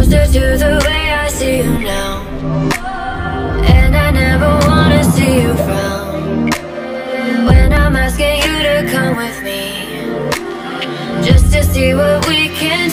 closer to the way I see you now. And I never wanna see you frown. When I'm asking you to come with me, just to see what we can do